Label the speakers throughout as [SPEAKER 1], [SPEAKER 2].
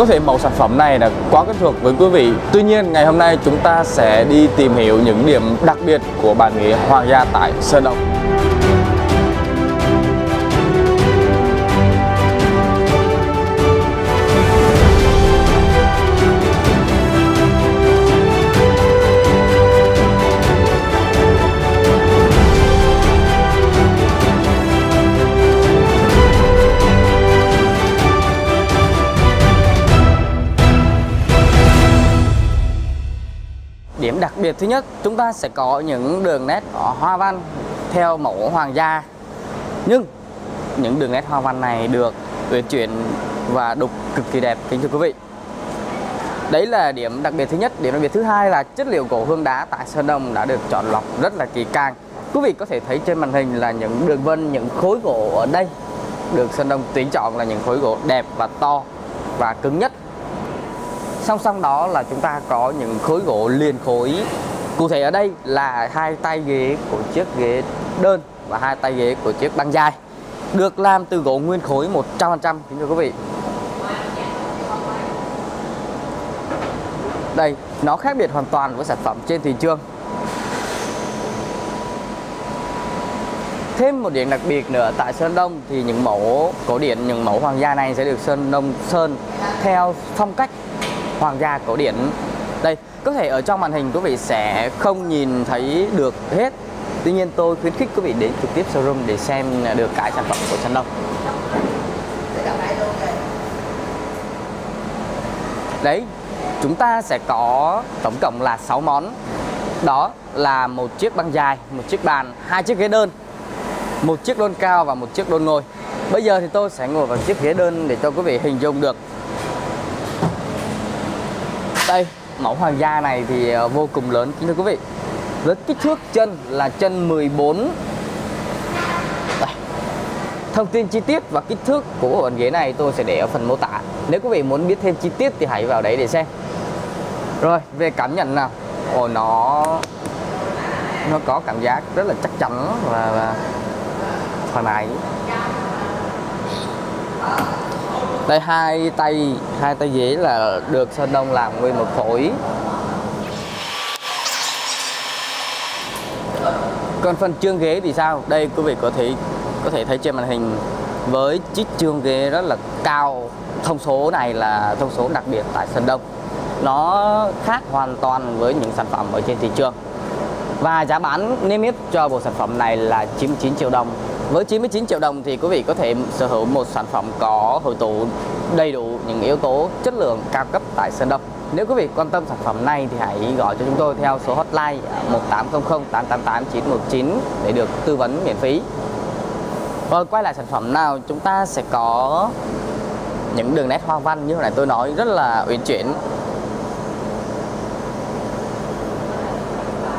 [SPEAKER 1] có thể mẫu sản phẩm này là quá quen thuộc với quý vị. Tuy nhiên, ngày hôm nay chúng ta sẽ đi tìm hiểu những điểm đặc biệt của bàn ghế Hoàng gia tại Sơn động đặc biệt thứ nhất, chúng ta sẽ có những đường nét hoa văn theo mẫu hoàng gia. Nhưng những đường nét hoa văn này được uyển chuyển và đục cực kỳ đẹp kính thưa quý vị. Đấy là điểm đặc biệt thứ nhất. Điểm đặc biệt thứ hai là chất liệu gỗ hương đá tại Sơn Đông đã được chọn lọc rất là kỳ càng. Quý vị có thể thấy trên màn hình là những đường vân, những khối gỗ ở đây được Sơn Đông tuyển chọn là những khối gỗ đẹp và to và cứng nhất song song đó là chúng ta có những khối gỗ liền khối. Cụ thể ở đây là hai tay ghế của chiếc ghế đơn và hai tay ghế của chiếc băng dài. Được làm từ gỗ nguyên khối 100% kính thưa quý vị. Đây, nó khác biệt hoàn toàn với sản phẩm trên thị trường. Thêm một điểm đặc biệt nữa, tại Sơn Đông thì những mẫu cổ điển, những mẫu hoàng gia này sẽ được Sơn Đông sơn theo phong cách hoàng gia cổ điển. Đây, có thể ở trong màn hình quý vị sẽ không nhìn thấy được hết. Tuy nhiên tôi khuyến khích quý vị đến trực tiếp showroom để xem được cái sản phẩm của chân Đông. Đấy, chúng ta sẽ có tổng cộng là 6 món. Đó là một chiếc băng dài, một chiếc bàn, hai chiếc ghế đơn, một chiếc đôn cao và một chiếc đôn ngồi. Bây giờ thì tôi sẽ ngồi vào chiếc ghế đơn để cho quý vị hình dung được đây. Mẫu hoàng gia này thì ờ, vô cùng lớn. Kính thưa quý vị với kích thước chân là chân 14 đây. thông tin chi tiết và kích thước của bộ bàn ghế này tôi sẽ để ở phần mô tả. Nếu quý vị muốn biết thêm chi tiết thì hãy vào đấy để xem. Rồi về cảm nhận nào. Ồ nó nó có cảm giác rất là chắc chắn và, và thoải mái đây hai tay hai tay ghế là được sơn đông làm nguyên một khối còn phần chương ghế thì sao? Đây, quý vị có thể có thể thấy trên màn hình với chiếc chương ghế rất là cao. Thông số này là thông số đặc biệt tại Sơn Đông. Nó khác hoàn toàn với những sản phẩm ở trên thị trường. Và giá bán niêm yết cho bộ sản phẩm này là 99 triệu đồng với 99 triệu đồng thì quý vị có thể sở hữu một sản phẩm có hội tụ đầy đủ những yếu tố chất lượng cao cấp tại Sơn Đông. Nếu quý vị quan tâm sản phẩm này thì hãy gọi cho chúng tôi theo số hotline 1800 888 919 để được tư vấn miễn phí. Rồi quay lại sản phẩm nào chúng ta sẽ có những đường nét hoa văn như hồi nãy tôi nói rất là uyển chuyển.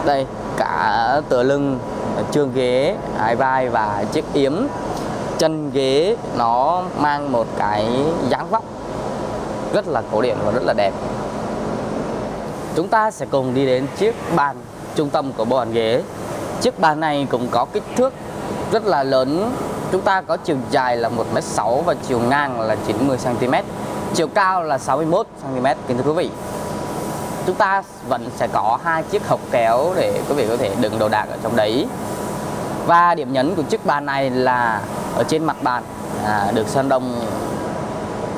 [SPEAKER 1] Đây, cả tựa lưng chương ghế, hai vai và chiếc yếm. Chân ghế nó mang một cái dáng vóc rất là cổ điển và rất là đẹp. Chúng ta sẽ cùng đi đến chiếc bàn trung tâm của bộ bàn ghế. Chiếc bàn này cũng có kích thước rất là lớn. Chúng ta có chiều dài là 1m6 và chiều ngang là 90cm chiều cao là 61cm kính thưa quý vị chúng ta vẫn sẽ có hai chiếc hộc kéo để quý vị có thể đựng đồ đạc ở trong đấy. Và điểm nhấn của chiếc bàn này là ở trên mặt bàn à, được sơn đông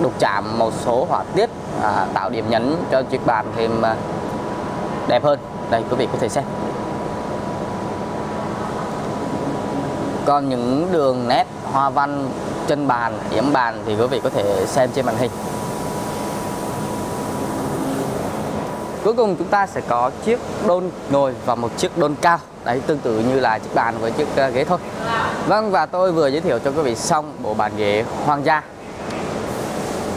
[SPEAKER 1] đục chạm một số họa tiết à, tạo điểm nhấn cho chiếc bàn thêm à, đẹp hơn. Đây quý vị có thể xem. Còn những đường nét hoa văn chân bàn yếm bàn thì quý vị có thể xem trên màn hình. Cuối cùng chúng ta sẽ có chiếc đôn ngồi và một chiếc đôn cao. Đấy tương tự như là chiếc bàn với chiếc uh, ghế thôi. Vâng và tôi vừa giới thiệu cho quý vị xong bộ bàn ghế hoàng gia.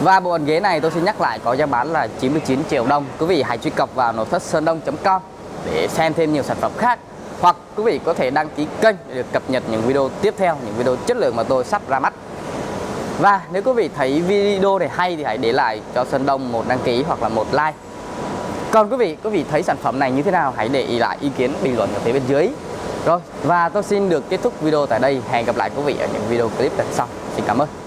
[SPEAKER 1] Và bộ bàn ghế này tôi xin nhắc lại có giá bán là 99 triệu đồng. Quý vị hãy truy cập vào nội thất sơn đông.com để xem thêm nhiều sản phẩm khác. Hoặc quý vị có thể đăng ký kênh để được cập nhật những video tiếp theo, những video chất lượng mà tôi sắp ra mắt. Và nếu quý vị thấy video này hay thì hãy để lại cho Sơn Đông một đăng ký hoặc là một like còn quý vị, quý vị thấy sản phẩm này như thế nào? Hãy để ý lại ý kiến bình luận ở phía bên dưới. Rồi, và tôi xin được kết thúc video tại đây. Hẹn gặp lại quý vị ở những video clip lần sau. Xin cảm ơn.